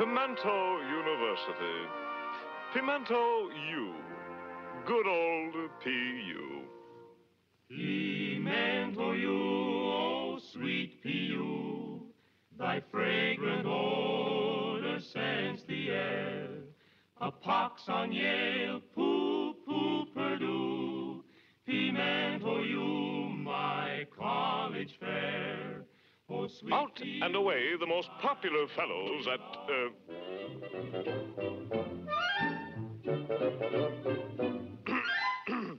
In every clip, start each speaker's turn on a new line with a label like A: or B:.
A: Pimento University. Pimento U. Good old P.U.
B: Pimento U, oh sweet P.U. Thy fragrant odor scents the air. A pox on Yale, poo sweet
A: Out and away the most popular fellows at. Uh,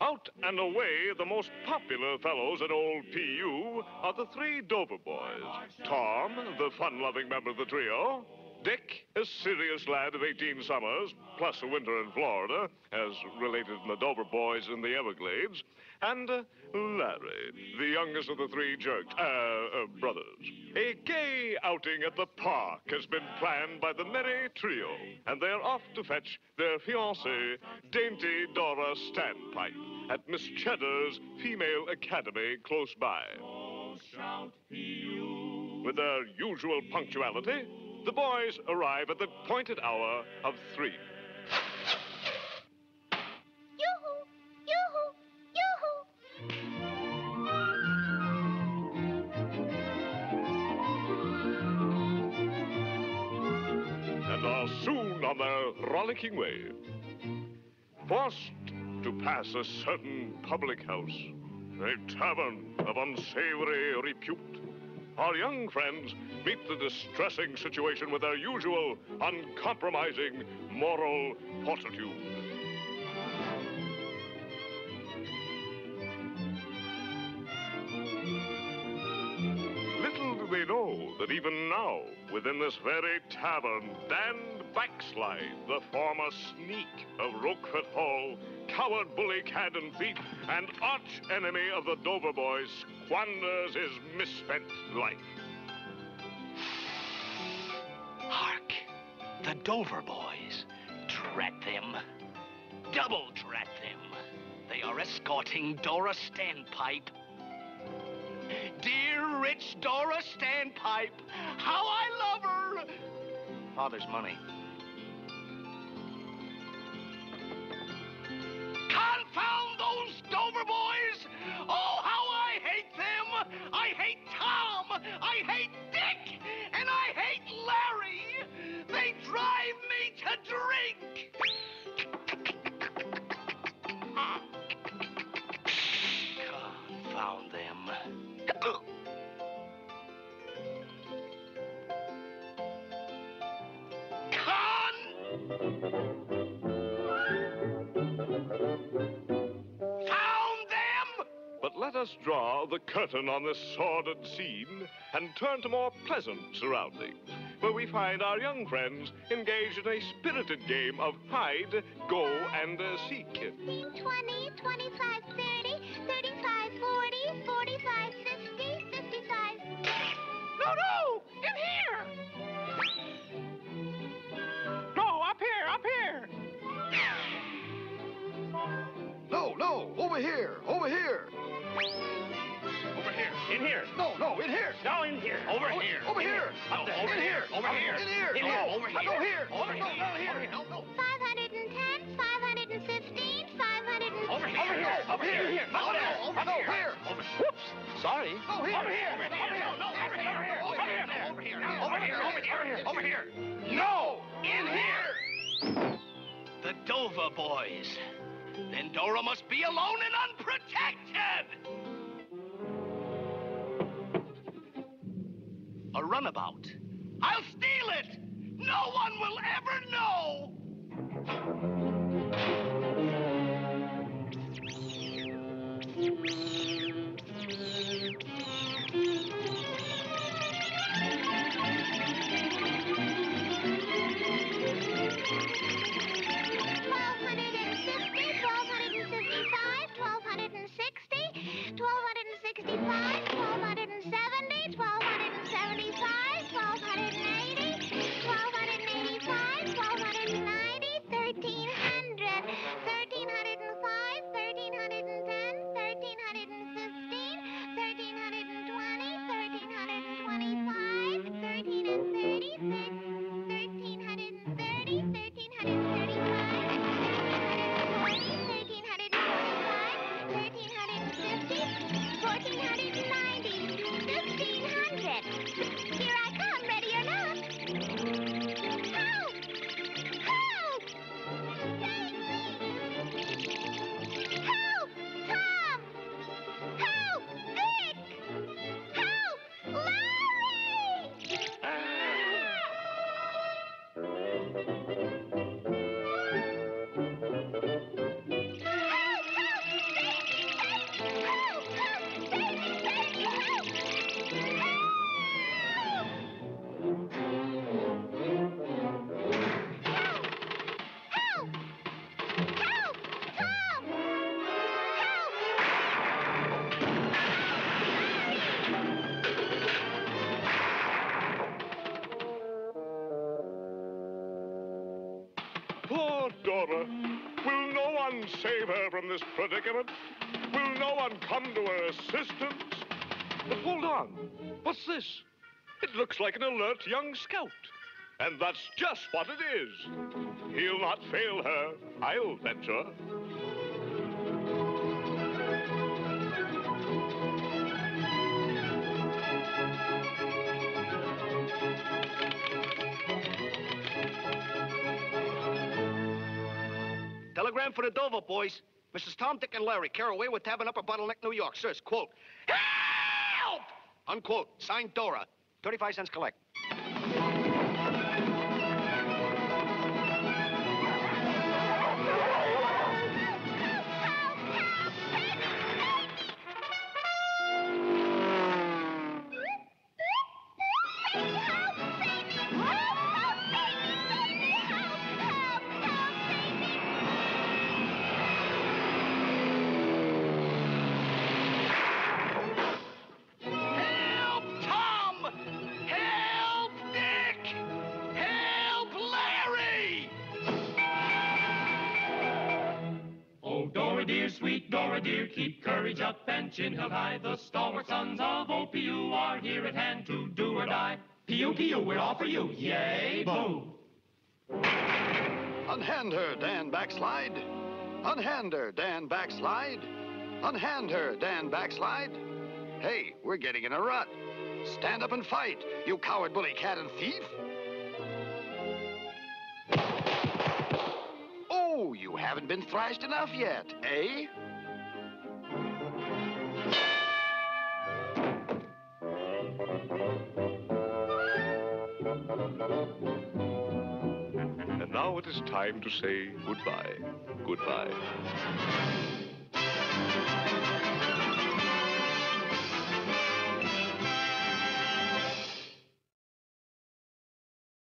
A: Out and away, the most popular fellows at old PU are the three Dover boys. Tom, the fun-loving member of the trio. Dick, a serious lad of 18 summers, plus a winter in Florida, as related in the Dover boys in the Everglades. And uh, Larry, the youngest of the three jerks, uh, uh, brothers. A gay outing at the park has been planned by the merry trio, and they're off to fetch their fiancée, dainty Dora Standpipe, at Miss Cheddar's Female Academy close by.
B: Shout
A: With their usual punctuality, the boys arrive at the appointed hour of three.
C: Yoo-hoo! Yoo-hoo! Yoo-hoo!
A: and are soon on their rollicking way. Forced to pass a certain public house, a tavern of unsavory repute, our young friends meet the distressing situation with their usual uncompromising moral fortitude. Little do they know that even now, within this very tavern, Dan Backslide, the former sneak of Roquefort Hall, coward bully, cad and thief, and arch enemy of the Dover boys, squanders his misspent life.
D: Hark! The Dover boys. Drat them. Double drat them. They are escorting Dora Standpipe. Dear rich Dora Standpipe, how I love her! Father's money. I hate Dick! And I hate Larry! They drive me to drink!
A: Let us draw the curtain on this sordid scene and turn to more pleasant surroundings, where we find our young friends engaged in a spirited game of hide, go, and uh, seek.
C: 15, 20, 25, 30, 35, 40, 45, 50, 55.
D: No, no! In here!
E: No, up here, up here.
F: No, no, over here.
E: In here.
F: No, in here.
E: Over
F: Over-
E: here.
F: over
E: In
F: here.
E: No,
F: No,
E: over
F: in
E: here.
F: here.
E: Over
F: No,
E: here.
F: in here.
E: In
F: No,
E: here. Over
F: I
E: here.
F: go here.
E: Over
F: No,
E: here.
F: not here.
E: Over here.
F: No, no.
C: 510, 515, 500.
E: Over here.
F: Over here.
E: Over here.
F: Here.
E: No,
F: No,
E: there.
F: no, over
E: Over
F: here.
E: here.
F: Over
D: Whoops! Sorry.
F: No, here.
E: Over here. Over here. No, over here. Over here. Over here. Over here. Over here. Over here. Over here.
F: No,
E: In here.
D: The Dover boys. Then Dora must be alone and unprotected! A runabout. I'll steal it! No one will ever know!
A: Dora. Will no one save her from this predicament? Will no one come to her assistance? But hold on. What's this? It looks like an alert young scout. And that's just what it is. He'll not fail her, I'll venture.
D: Telegram for the Dover boys. Mrs. Tom, Dick, and Larry, Caraway with Tavern Upper Bottleneck, New York. Sirs, quote, Help! Unquote. Signed Dora. 35 cents collect.
B: Sweet Dora dear, keep courage up and chin held high. The stalwart sons of OPU are here at hand to do or die. P.U. P.U. We're all for you. Yay, boo!
F: Unhand her, Dan Backslide. Unhand her, Dan Backslide. Unhand her, Dan Backslide. Hey, we're getting in a rut. Stand up and fight, you coward, bully, cat, and thief. Haven't been thrashed enough yet, eh?
A: And now it is time to say goodbye. Goodbye.